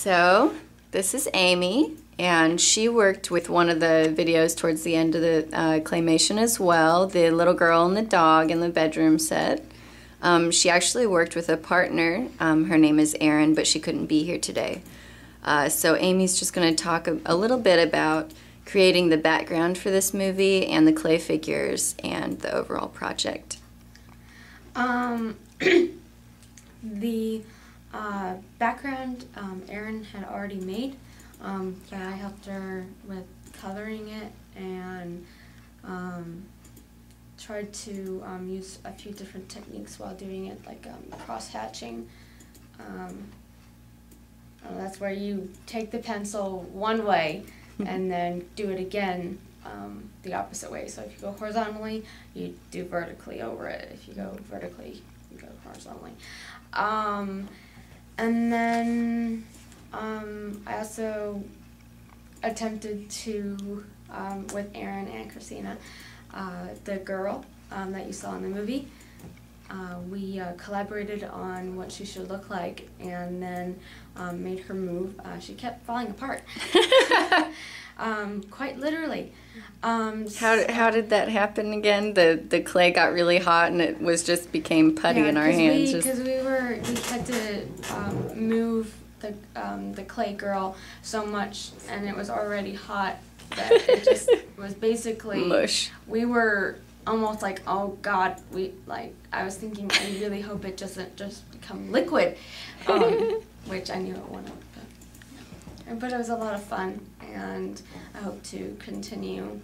So, this is Amy, and she worked with one of the videos towards the end of the uh, claymation as well the little girl and the dog in the bedroom set. Um, she actually worked with a partner. Um, her name is Erin, but she couldn't be here today. Uh, so, Amy's just going to talk a, a little bit about creating the background for this movie and the clay figures and the overall project. Um, the uh, background um, Erin had already made. Um, yeah, I helped her with coloring it and um, tried to um, use a few different techniques while doing it, like um, cross hatching. Um, uh, that's where you take the pencil one way and then do it again um, the opposite way. So if you go horizontally, you do vertically over it. If you go vertically, you go horizontally. Um, and then um, I also attempted to, um, with Erin and Christina, uh, the girl um, that you saw in the movie. Uh, we uh, collaborated on what she should look like and then um, made her move. Uh, she kept falling apart, um, quite literally. Um, How, how did that happen again? The the clay got really hot and it was just became putty in our hands. we, were we had to um, move the um, the clay girl so much, and it was already hot that it just was basically Mush. We were almost like, oh God, we like. I was thinking, I really hope it doesn't just become liquid, um, which I knew it wouldn't. But, but it was a lot of fun, and I hope to continue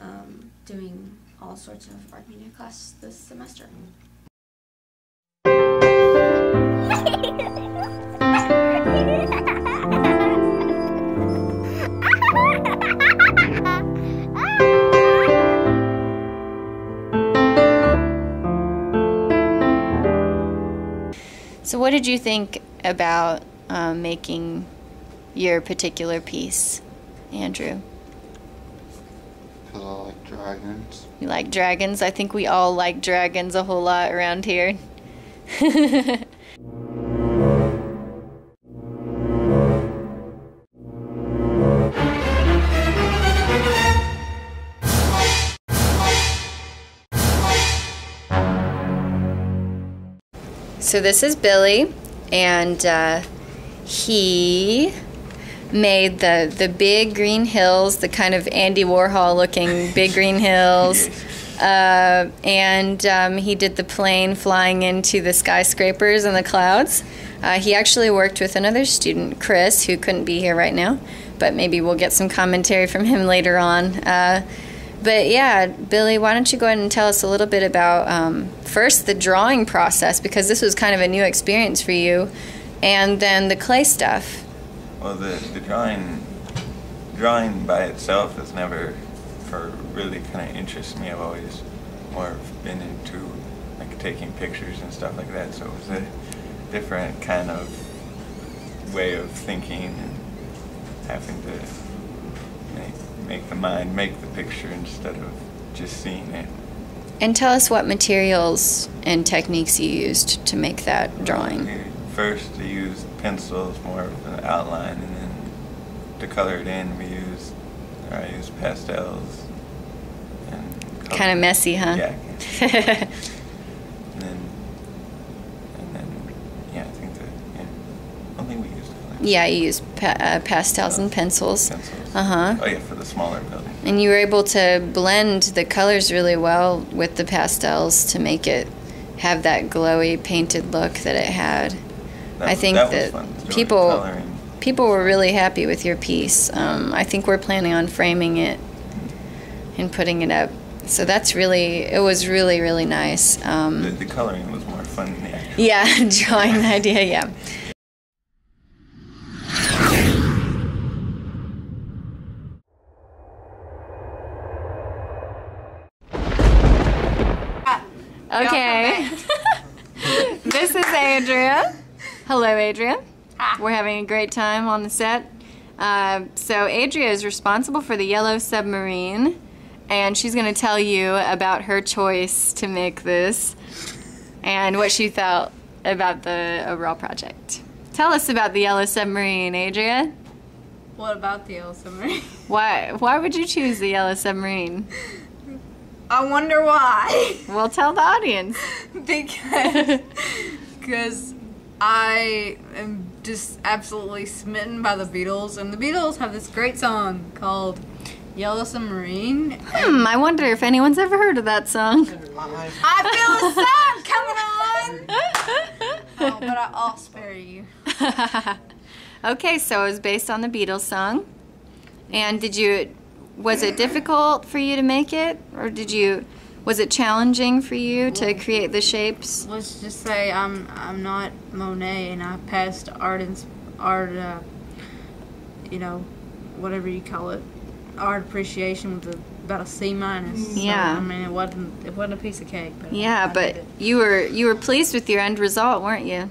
um, doing all sorts of art media class this semester. So, what did you think about um, making your particular piece, Andrew? Because I like dragons. You like dragons? I think we all like dragons a whole lot around here. so, this is Billy, and uh, he made the the big green hills, the kind of Andy Warhol looking big green hills. Uh, and um, he did the plane flying into the skyscrapers and the clouds. Uh, he actually worked with another student, Chris, who couldn't be here right now, but maybe we'll get some commentary from him later on. Uh, but yeah, Billy, why don't you go ahead and tell us a little bit about um, first the drawing process, because this was kind of a new experience for you, and then the clay stuff. Well, the, the drawing drawing by itself has never, for really kind of interests me. I've always more been into like taking pictures and stuff like that. So it was a different kind of way of thinking and having to make, make the mind make the picture instead of just seeing it. And tell us what materials and techniques you used to make that drawing. First, we used pencils, more of an outline, and then to color it in, we used I used pastels and Kind of messy, huh? Yeah. and then and then yeah, I think that yeah, I don't think we used color. yeah, you used pa- uh, pastels and pencils. Pencils. Uh huh. Oh yeah, for the smaller building. And you were able to blend the colors really well with the pastels to make it have that glowy painted look that it had. That I think that, that fun, people- coloring. People were really happy with your piece. Um, I think we're planning on framing it and putting it up. So that's really, it was really, really nice. The, Um, the coloring was more fun than the actual. yeah, drawing the idea, yeah. Okay. this is Adria. Hello, Adria. We're having a great time on the set. Uh, so, Adria is responsible for the Yellow Submarine, and she's going to tell you about her choice to make this and what she felt about the overall project. Tell us about the Yellow Submarine, Adria. What about the yellow submarine? Why why would you choose the Yellow Submarine? I wonder why. Well, tell the audience. because because I am just absolutely smitten by the Beatles, and the Beatles have this great song called Yellow Submarine. Hmm, I wonder if anyone's ever heard of that song. I feel a song coming on. Oh, but I, I'll spare you. okay, so it was based on the Beatles song. And did you was it difficult for you to make it or did you was it challenging for you to create the shapes? Let's just say I'm I'm not Monet, and I passed art and art, uh, you know, whatever you call it, art appreciation with a, about a C minus. So, Yeah. I mean, it wasn't it wasn't a piece of cake. But Yeah, I but you were you were pleased with your end result, weren't you?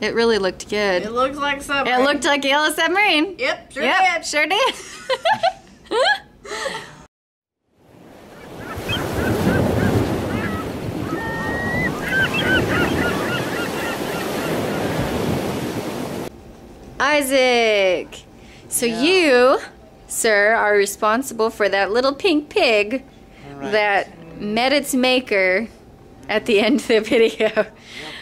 It really looked good. It looks like something. It looked like a yellow submarine. Yep, sure yep, did. sure did. Isaac, so you, sir, are responsible for that little pink pig Right. that met its maker at the end of the video.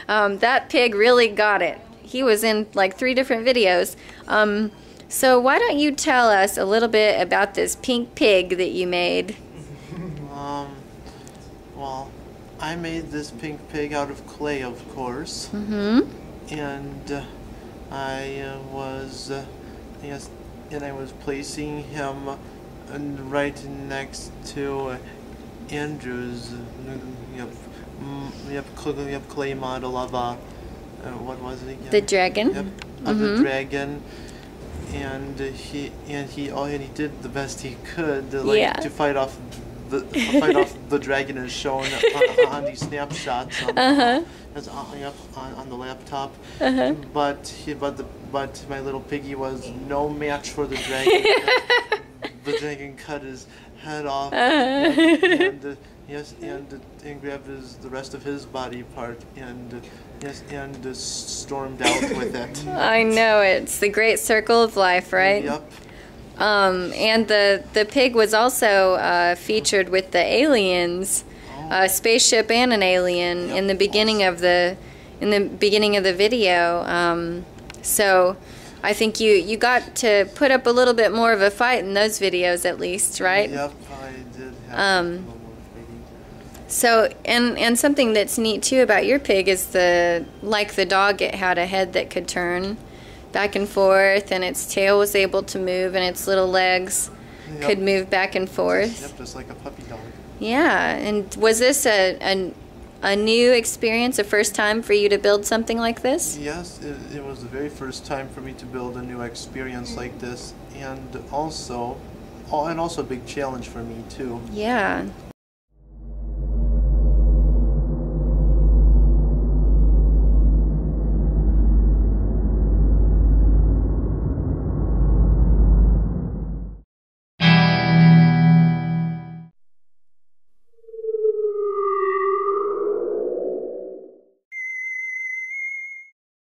Um, that pig really got it. He was in like three different videos. Um, so why don't you tell us a little bit about this pink pig that you made? Um, well, I made this pink pig out of clay, of course, Mm-hmm. and uh, I uh, was, uh, yes, and I was placing him uh, right next to Andrew's, yep, mm, yep, yep, clay model of a, uh, what was it again? The dragon. Yep, of Mhm. the dragon. And he and he oh and he did the best he could like Yeah. to fight off the fight off the dragon as shown on, on these snapshots on, Uh-huh. as on, on, the laptop. Uh-huh. But he but the but my little piggy was no match for the dragon. the dragon cut his head off Uh-huh. and uh, yes and and grabbed his the rest of his body part and uh, yes and uh, stormed out with it. I know it's the great circle of life, right? Yep. Um, and the the pig was also uh, featured with the aliens, a spaceship and an alien in the beginning of the in the beginning of the video. Um, so I think you you got to put up a little bit more of a fight in those videos, at least, right? Yep, I did have Um, a little more fighting. So and and something that's neat too about your pig is the like the dog, it had a head that could turn back and forth, and its tail was able to move, and its little legs Yep. could move back and forth. Yep, just like a puppy dog. Yeah, and was this a, a a new experience, a first time for you to build something like this? Yes, it, it was the very first time for me to build a new experience like this, and also, oh, and also a big challenge for me too. Yeah.